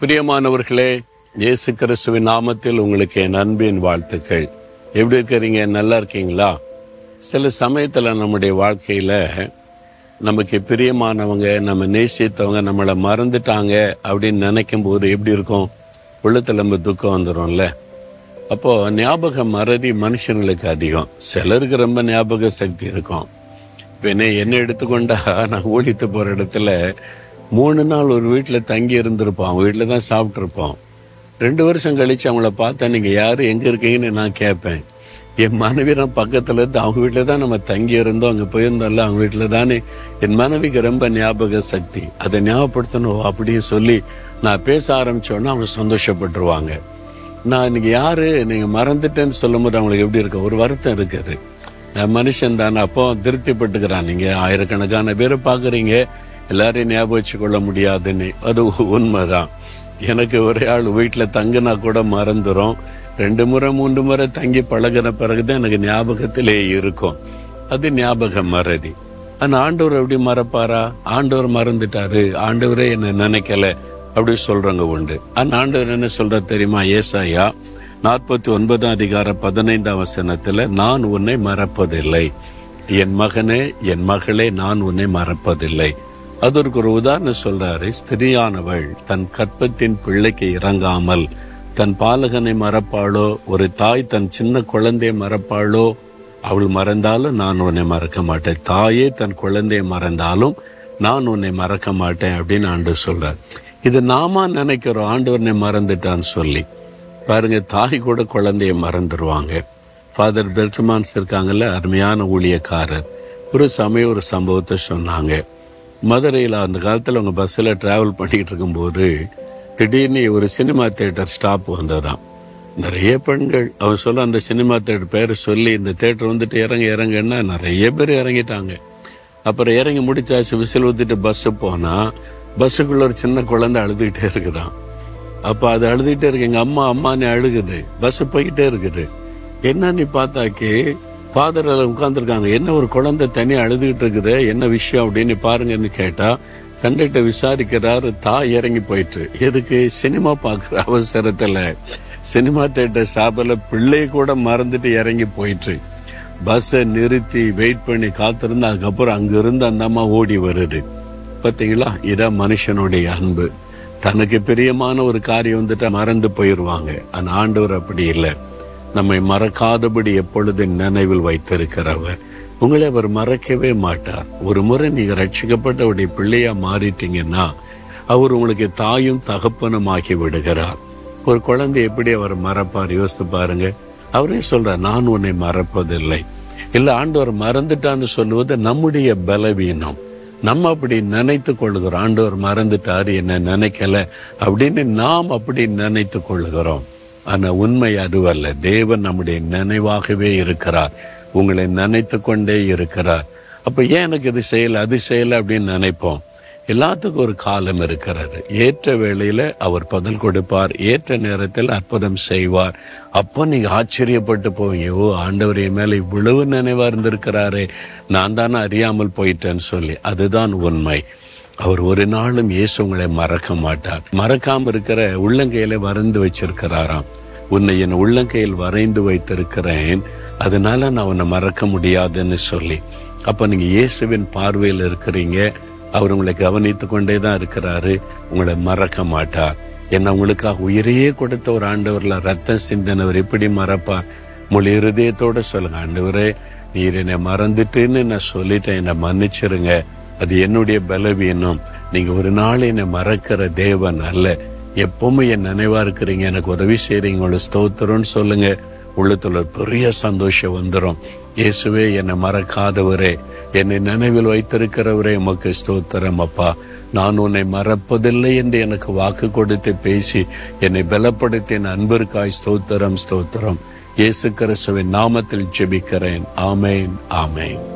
பிரியமானவர்களே இயேசு கிறிஸ்துவின் நாமத்தில் உங்களுக்கு என் அன்பின் வாழ்த்துக்கள். எப்படி இருக்கிறீங்க? நல்லா இருக்கீங்களா? சில சமயத்துல நம்முடைய வாழ்க்கையில நமக்கு பிரியமானவங்க நம்ம நேசித்தவங்க நம்மளை மறந்துட்டாங்க அப்படின்னு நினைக்கும் போது எப்படி இருக்கும்? உள்ளத்தில் நம்ம துக்கம் வந்துடும்ல அப்போ ஞாபக மறதி மனுஷங்களுக்கு அதிகம். சிலருக்கு ரொம்ப ஞாபக சக்தி இருக்கும். இப்ப என்ன என்ன எடுத்துக்கொண்டா நான் ஓடித்து போற இடத்துல மூணு நாள் ஒரு வீட்டில் தங்கி இருந்திருப்போம். அவங்க தான் சாப்பிட்ருப்போம் ரெண்டு வருஷம் கழிச்சு அவங்கள பார்த்தா நீங்க யாரு? எங்க இருக்கீங்கன்னு நான் கேட்பேன். என் மனைவி நான் பக்கத்துல இருந்து அவங்க வீட்டில் தான் நம்ம தங்கி இருந்தோம் அங்க போயிருந்தோம்ல அவங்க வீட்டில் தானே. என் மனைவிக்கு ரொம்ப ஞாபக சக்தி. அதை ஞாபகப்படுத்தணும் அப்படின்னு சொல்லி நான் பேச ஆரம்பிச்சோன்னா அவங்க சந்தோஷப்பட்டுருவாங்க. நான் இன்னைக்கு யாரு? நீங்க மறந்துட்டேன்னு சொல்லும் போது அவங்களுக்கு எப்படி இருக்கு? ஒரு வருத்தம் இருக்குது நான் மனுஷன் தானே அப்போ திருப்திப்பட்டுக்கிறான். நீங்க ஆயிரக்கணக்கான பேரை பாக்குறீங்க எல்லாரையும் ஞாபகம் வச்சு கொள்ள முடியாதுன்னு. அது உண்மைதான். எனக்கு ஒரே ஆள் வீட்டில் தங்குனா கூட மறந்துடும் ரெண்டு முறை மூன்று முறை தங்கி பழகின பிறகுதான் எனக்கு ஞாபகத்திலே இருக்கும். அது ஞாபக மறதி. ஆனா ஆண்டவர் எப்படி மறப்பாரா? ஆண்டவர் மறந்துட்டாரு. ஆண்டவரே என்ன நினைக்கல. அப்படி சொல்றவங்க உண்டு. ஆனா ஆண்டவர் என்ன சொல்ற தெரியுமா? ஏசாயா நாற்பத்தி ஒன்பதாம் அதிகார பதினைந்தாம் வசனத்துல நான் உன்னை மறப்பதில்லை. என் மகனே என் மகளே நான் உன்னை மறப்பதில்லை. அதற்கு ஒரு உதாரணம் சொல்றாரு. ஸ்திரியானவள் தன் கற்பத்தின் பிள்ளைக்கு இறங்காமல் தன் பாலகனை மறப்பாளோ? ஒரு தாய் தன் சின்ன குழந்தையை மறப்பாளோ? அவள் மறந்தாலும் நான் உன்னை மறக்க மாட்டேன். தாயே தன் குழந்தையை மறந்தாலும் நான் உன்னை மறக்க மாட்டேன் அப்படின்னு ஆண்டு சொல்றார். இது நாம நினைக்கிறோம் ஆண்டவனை மறந்துட்டான்னு சொல்லி. பாருங்க தாய் கூட குழந்தைய மறந்துடுவாங்க ஃபாதர் பெர்ட்மான்ஸ் இருக்காங்கல்ல அருமையான ஊழியக்காரர். ஒரு சமயம் ஒரு சம்பவத்தை சொன்னாங்க. மதுரையில் அந்த காலத்தில் அவங்க பஸ்ஸில் ட்ராவல் பண்ணிகிட்டு இருக்கும்போது திடீர்னு ஒரு சினிமா தேட்டர் ஸ்டாப் வந்ததாம். நிறைய பெண்கள் அவன் சொல்ல அந்த சினிமா தேட்டர் பேரை சொல்லி இந்த தேட்டர் வந்துட்டு இறங்க இறங்கன்னா நிறைய பேர் இறங்கிட்டாங்க. அப்புறம் இறங்கி முடிச்சாச்சு விசில் ஊற்றிட்டு பஸ்ஸு போனால் பஸ்ஸுக்குள்ள ஒரு சின்ன குழந்தை அழுதுகிட்டே இருக்குதான். அப்ப அது அழுதுகிட்டே இருக்கு. எங்க அம்மா அம்மான்னு அழுகுது. பஸ் போய்கிட்டே இருக்குது. என்ன நீ பார்த்தாக்கி ஃபாதர் உட்காந்துருக்காங்க என்ன ஒரு குழந்தை தனியாக அழுதுகிட்டு இருக்குது? என்ன விஷயம் அப்படின்னு பாருங்கன்னு கேட்டா கண்டக்டர் விசாரிக்கிறாரு தாய் இறங்கி போயிட்டு எதுக்கு? சினிமா பார்க்குற அவசரத்தில். சினிமா தேட்டர் ஷாப்பில் பிள்ளை கூட மறந்துட்டு இறங்கி போயிட்டு பஸ்ஸை நிறுத்தி வெயிட் பண்ணி காத்திருந்து அதுக்கப்புறம் அங்கிருந்து அந்த அம்மா ஓடி வருது. பார்த்தீங்களா இதான் மனுஷனுடைய அன்பு. தனக்கு பிரியமான ஒரு காரியம் வந்துட்டா மறந்து போயிடுவாங்க அந்த ஆண்டவர் அப்படி இல்லை. நம்மை மறக்காதபடி எப்பொழுது நினைவில் வைத்திருக்கிறவர். உங்களை அவர் மறக்கவே மாட்டார். ஒரு முறை நீங்கள் ரட்சிக்கப்பட்டவருடைய பிள்ளையா மாறிட்டீங்கன்னா அவர் உங்களுக்கு தாயும் தகப்பனும் ஆக்கி விடுகிறார். ஒரு குழந்தை எப்படி அவர் மறப்பார்? யோசித்து பாருங்க. அவரே சொல்றார் நான் உன்னை மறப்பதில்லை. இல்லை ஆண்டவர் மறந்துட்டான்னு சொல்லுவது நம்முடைய பலவீனம். நம்ம அப்படி நினைத்து கொள்கிறோம் ஆண்டவர் மறந்துட்டாரு என்ன நினைக்கல அப்படின்னு நாம் அப்படி நினைத்து கொள்கிறோம் ஆனால் உண்மை அதுவல்ல தேவன் நம்முடைய நினைவாகவே இருக்கிறார். உங்களை நினைத்து கொண்டே இருக்கிறார். அப்போ ஏன் எனக்கு இது செய்யலை அது செய்யலை அப்படின்னு நினைப்போம்? எல்லாத்துக்கும் ஒரு காலம் இருக்கிறாரு ஏற்ற வேளையில அவர் பதில் கொடுப்பார். ஏற்ற நேரத்தில் அற்புதம் செய்வார். அப்போ நீங்க ஆச்சரியப்பட்டு போவீங்க. ஓ ஆண்டவர் என் மேல இவ்வளவு நினைவா இருந்திருக்கிறாரே. நான் தானே அறியாமல் போயிட்டேன்னு சொல்லி. அதுதான் உண்மை. அவர் ஒரு நாளும் இயேசு உங்களை மறக்க மாட்டார். மறக்காம இருக்கிற உள்ளங்கையில வரைந்து வச்சிருக்கிறாராம். உன்னை என் உள்ளங்கையில் வரைந்து வைத்திருக்கிறேன். அதனால நான் உன்னை மறக்க முடியாதுன்னு சொல்லி. அப்ப நீங்க இயேசுவின் பார்வையில் இருக்கிறீங்க. அவர் உங்களை கவனித்து கொண்டே தான் இருக்கிறாரு. உங்களை மறக்க மாட்டார். என்ன உங்களுக்காக உயிரையே கொடுத்த ஒரு ஆண்டவர்ல ரத்தம் சிந்தனவர் எப்படி மறப்பார்? முழு இருதயத்தோட சொல்லுங்க ஆண்டவரே நீர் என்னை மறந்துட்டுன்னு நான் சொல்லிட்டேன். என்னை மன்னிச்சிருங்க. அது என்னுடைய பலவீனம். நீங்க ஒரு நாள் என்னை மறக்கிற தேவன் அல்ல. எப்பவுமே என் நினைவா இருக்கிறீங்க. எனக்கு உதவி செய்றீங்க. உங்களை ஸ்தோத்திரம்னு சொல்லுங்க. உள்ளத்துல பெரிய சந்தோஷம் வந்துடும் இயேசுவே என்னை மறக்காதவரே. என்னை நினைவில் வைத்திருக்கிறவரே உமக்கு ஸ்தோத்திரம் அப்பா. நான் உன்னை மறப்பதில்லை என்று எனக்கு வாக்கு கொடுத்து பேசி என்னை பலப்படுத்தின அன்பிற்காய் ஸ்தோத்திரம் ஸ்தோத்திரம். இயேசு கிறிஸ்துவின் நாமத்தில் ஜெபிக்கிறேன். ஆமேன் ஆமேன்.